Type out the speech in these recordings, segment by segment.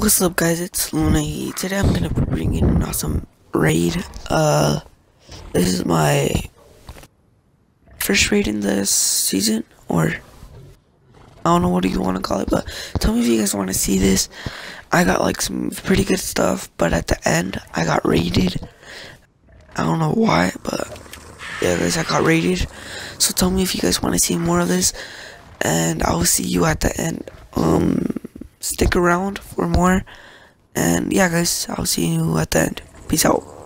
What's up guys, it's Luna E. Today I'm gonna be bringing an awesome raid. Uh, this is my first raid in this season, or I don't know what do you want to call it, but tell me if you guys want to see this. I got like some pretty good stuff, but at the end I got raided. I don't know why, but yeah guys, I got raided. So tell me if you guys want to see more of this, and I will see you at the end. Um stick around for more. And yeah, guys, I'll see you at the end. Peace out.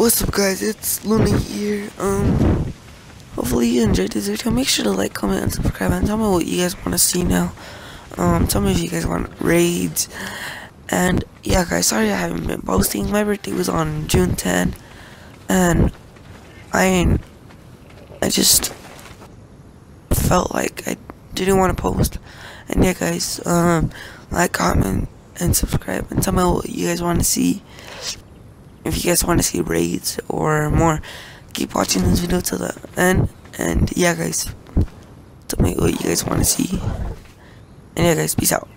What's up guys, it's Luna here, um, hopefully you enjoyed this video, make sure to like, comment, and subscribe, and tell me what you guys want to see now, um, tell me if you guys want raids, and, yeah guys, sorry I haven't been posting, my birthday was on June 10, and, I I just felt like I didn't want to post. And yeah, guys, um, like, comment, and subscribe, and tell me what you guys want to see. If you guys want to see raids or more, keep watching this video till the end. And yeah, guys, tell me what you guys want to see. And yeah, guys, peace out.